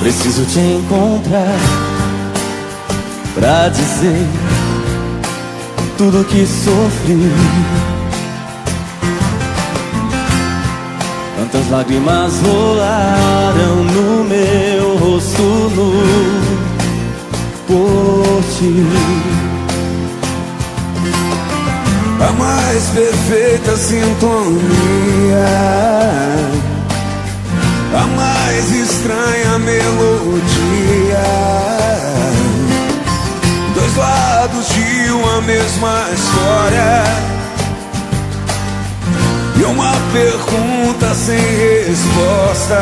Preciso te encontrar pra dizer tudo que sofri. Tantas lágrimas rolaram no meu rosto nu por ti. A mais perfeita sintonia, mesma história e uma pergunta sem resposta.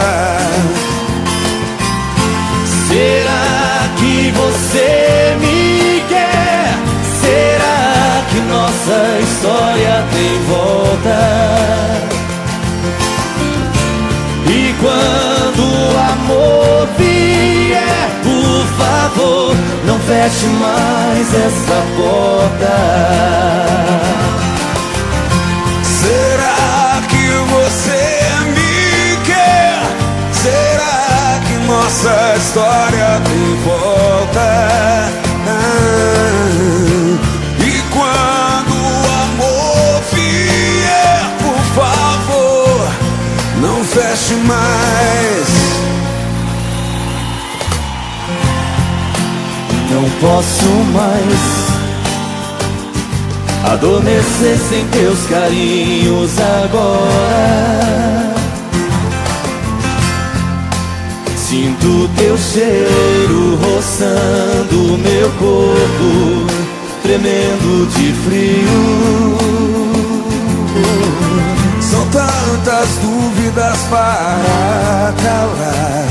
Será que você me quer? Será que nossa história tem volta? E quando favor, não feche mais essa porta. nossa história tem volta. E quando o amor vier, por favor, não feche mais. Não posso mais adormecer sem teus carinhos agora. Sinto teu cheiro roçando meu corpo, tremendo de frio. São tantas dúvidas para calar.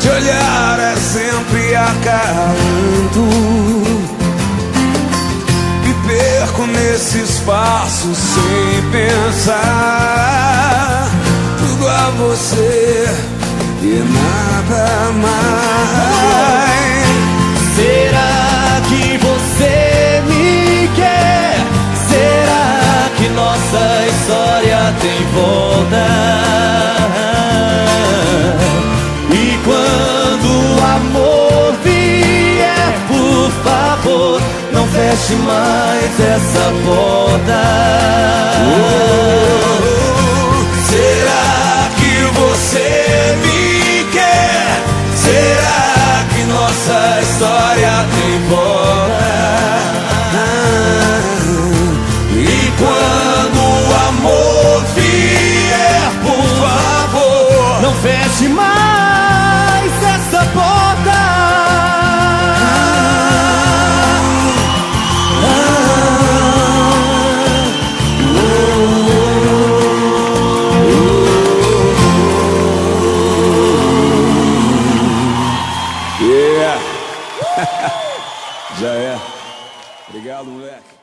De olhar é sempre acalanto. Me perco nesse espaço sem pensar. Tudo a você e nada mais. Será que você me quer? Será que nossa história tem volta? Feche mais essa porta. Será que você me nossa história tem volta. E quando o amor vier, por favor, não feche mais Já é. Obrigado, moleque.